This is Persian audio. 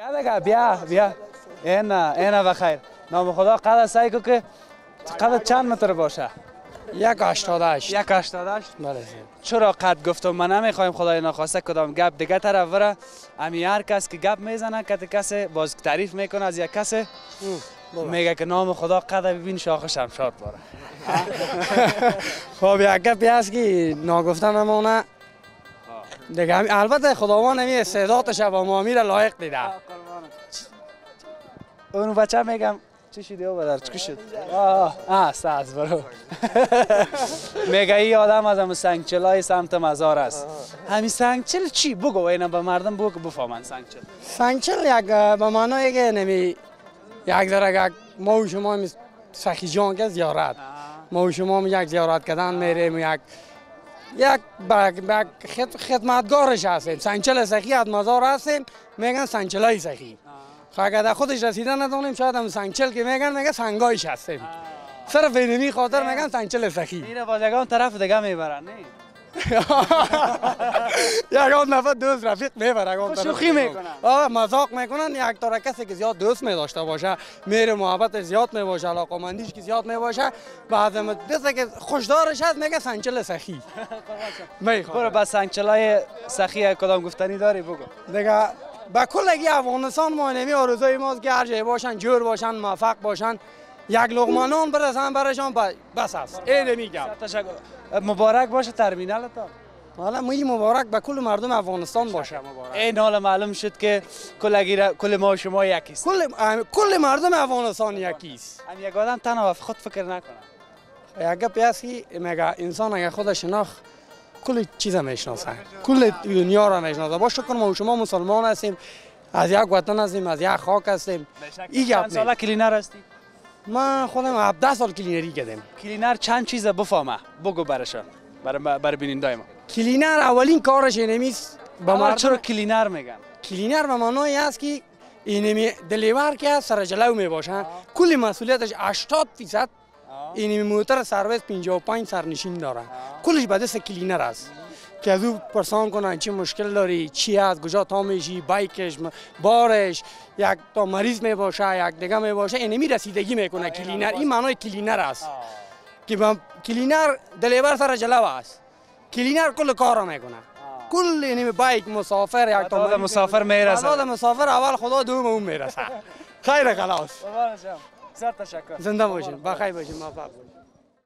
بیا بیا بیا. اینا اینا بخیر. نام خدا قدر سعی کو که قدر چند متر باشه؟ یک هشتادهشت یک هشتادش بله چرا قد گفتم ما نمی‌خوایم خدای ناخواسته کدام گپ دیگه طرف بره امی هر کس که گپ می‌زنه که کسی باز تعریف می‌کنه از یک کسی میگه که نام خدا قدر ببین شاخ شمشاد باره. خب یک گپی هست که ناگفته نمونه دیگه همین- البته خداوند همین استعدادش با ما میره لایق دیده. اون بچه میگم چی شدی او بدر چی شد؟ آه آه ساز برو. میگه ای آدم از همون سنگچلای سمت مزار است. همین سنگچل چی؟ بگو اینا به مردم بگو که بفهمن سنگچل. سنگچل یک به معنای که نمی یک ذره یک ما و شما می سخی جان که زیارت. ما و شما می یک زیارت کردن میریم یک یک با با خد خدمتگارش هستیم سنگچل سخی از مزار هستیم. میگن سنگچلای سخی. خب اگر در خودش رسیده ندانیم شاید هم سنگچل که میگن میگن سنگایش هستیم. صرف اینمی خاطر میگن سنگچل سخی. اینو باز یکان طرف دیگه می‌برن نه؟ یکان نفر دوست رفیق می‌بره یکان طرف. شوخی می‌کنن. آه مذاق می‌کنن یک طور کسی که زیاد دوست می داشته باشه میره محبت زیاد می باشه علاقمندیش که زیاد می باشه بعد دسته که خوشدارش هست میگه سنچل سخی می‌خواد برو بس سنگچلای سخی کدام گفتنی داری بگو دیگه به کلگی افغانستان ما نمی آرزوی ماست که هر جای باشن جور باشن موفق باشن یک لقمه نان برسن برشان بس است. این میگم تشکر. مبارک باشه ترمینال تا حالا موی مبارک به کل مردم افغانستان باشه. مبارک. این حال معلوم شد که کل کل ما شما یکیست. کل ام- کل مردم افغانستان یکیست. هم یک آدم تنها خود فکر نکنه یک گپی هست که میگه انسان اگر خود شناخت کل چیز می‌شناسه. کل دنیا را می‌شناسه. با شکر ما شما مسلمان هستیم. از یک وطن هستیم از یک خاک هستیم. این گپ. ساله کلینر هستی؟ من خودم 17 سال کلینری کردم. کلینر چند چیز بفهمه؟ بگو برشان برای برای بینندای ما. کلینر اولین کارش اینمیست به اول مردم چرا کلینر میگن؟ کلینر به معنای است که اینمی دریور که سر جلو می باشه کل مسئولیتش 80 فیصد اینمی موتر سرویس 55 سرنشین داره کلش به دست کلینر است. که از او پرسان کنن چی مشکل داری چی هست کجا تا میشی بایکش بارش یک تا مریض می باشه یک دیگه می باشه اینمی رسیدگی می‌کنه. کلینر این معنای کلینر است. که کلینر دلیور سر جلو است. کلینر کل کار می‌کنه. کل اینمی بایک مسافر یک تا مسافر می‌رسه. بعد مسافر اول خدا دوم اون می‌رسه خیر خلاص. سر تشکر. زنده باشین. بخیر باشین. موفق باشین.